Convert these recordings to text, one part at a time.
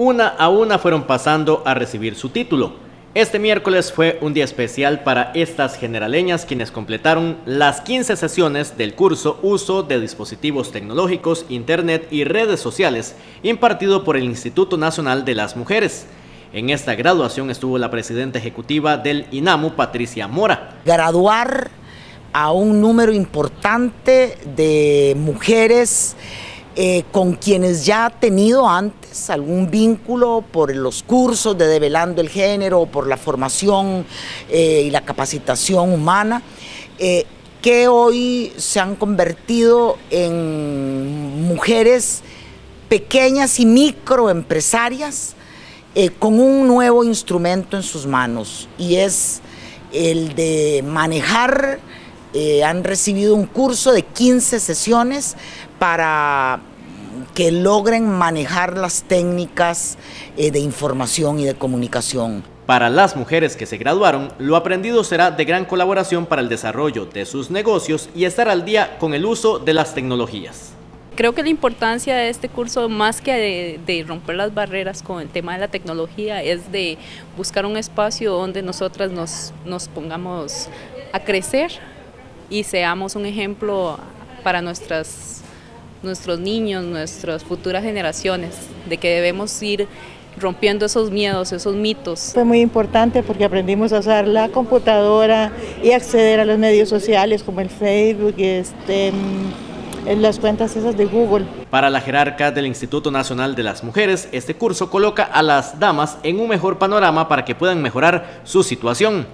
una a una fueron pasando a recibir su título. Este miércoles fue un día especial para estas generaleñas quienes completaron las 15 sesiones del curso Uso de Dispositivos Tecnológicos, Internet y Redes Sociales impartido por el Instituto Nacional de las Mujeres. En esta graduación estuvo la presidenta ejecutiva del INAMU, Patricia Mora. Graduar a un número importante de mujeres eh, con quienes ya ha tenido antes algún vínculo por los cursos de Develando el Género, por la formación eh, y la capacitación humana, eh, que hoy se han convertido en mujeres pequeñas y microempresarias con un nuevo instrumento en sus manos y es el de manejar han recibido un curso de 15 sesiones para que logren manejar las técnicas eh, de información y de comunicación. Para las mujeres que se graduaron, lo aprendido será de gran colaboración para el desarrollo de sus negocios y estar al día con el uso de las tecnologías. Creo que la importancia de este curso, más que de, romper las barreras con el tema de la tecnología, es de buscar un espacio donde nosotras nos, nos pongamos a crecer y seamos un ejemplo para nuestras nuestros niños, nuestras futuras generaciones, de que debemos ir rompiendo esos miedos, esos mitos. Fue muy importante porque aprendimos a usar la computadora y acceder a los medios sociales como el Facebook este, mm, en las cuentas esas de Google. Para la jerarca del Instituto Nacional de las Mujeres, este curso coloca a las damas en un mejor panorama para que puedan mejorar su situación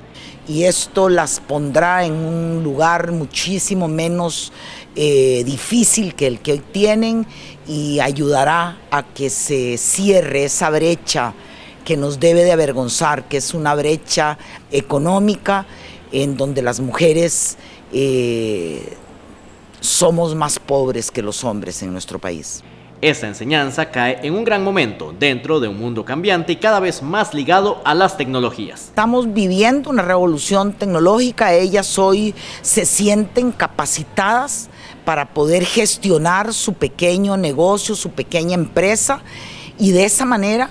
y esto las pondrá en un lugar muchísimo menos eh, difícil que el que hoy tienen y ayudará a que se cierre esa brecha que nos debe de avergonzar, que es una brecha económica en donde las mujeres eh, somos más pobres que los hombres en nuestro país. Esta enseñanza cae en un gran momento dentro de un mundo cambiante y cada vez más ligado a las tecnologías. Estamos viviendo una revolución tecnológica, ellas hoy se sienten capacitadas para poder gestionar su pequeño negocio, su pequeña empresa y de esa manera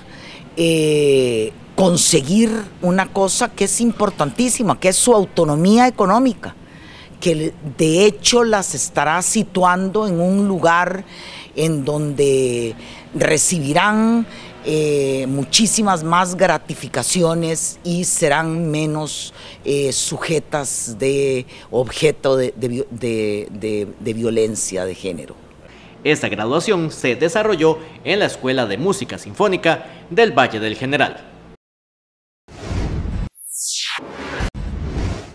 eh, conseguir una cosa que es importantísima, que es su autonomía económica, que de hecho las estará situando en un lugar en donde recibirán eh, muchísimas más gratificaciones y serán menos eh, sujetas de objeto de, de violencia de género. Esta graduación se desarrolló en la Escuela de Música Sinfónica del Valle del General.